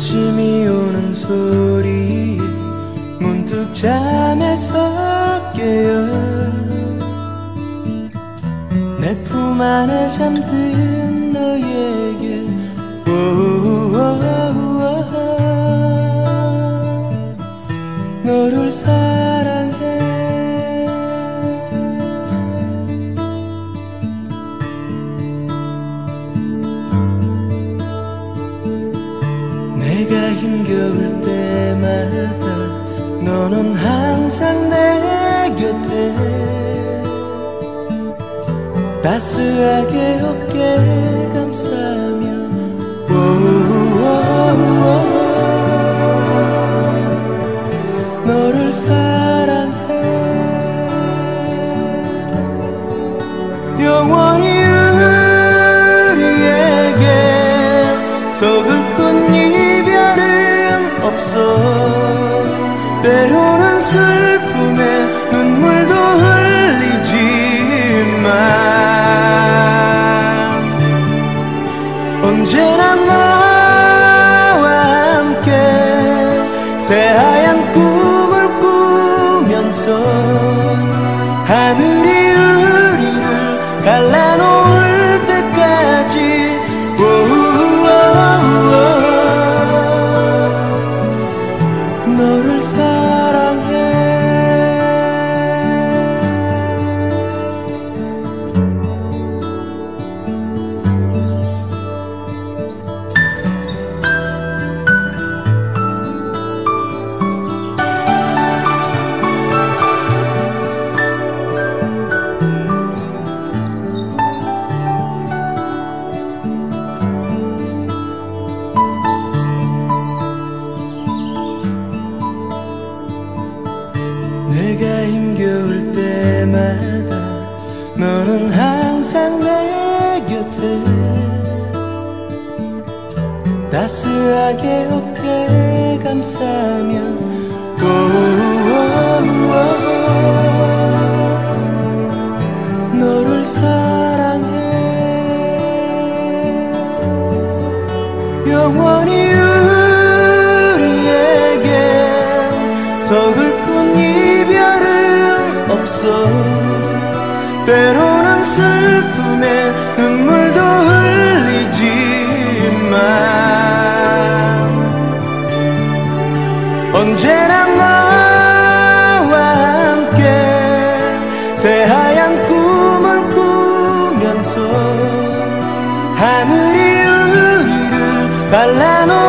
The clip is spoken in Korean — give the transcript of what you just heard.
아침이 오는 소리 문득 잠에서 깨어 내 품 안에 잠들 힘겨울 때마다 너는 항상 내 곁에. 따스하게 어깨 감싸 때로는 슬픔에 눈물도 흘리지만 언제나 너와 함께 새하얀 꿈을 꾸면서 하늘이 우리를 갈라놓 너는 항상 내 곁에 따스하게 어깨 감싸며 오오오오. 너를 사랑해. 영원히 우리에게 서글픈 이별은 없어 슬픔에 눈물도 흘리지만 언제나 너와 함께 새하얀 꿈을 꾸면서 하늘이 우리를 갈라놓은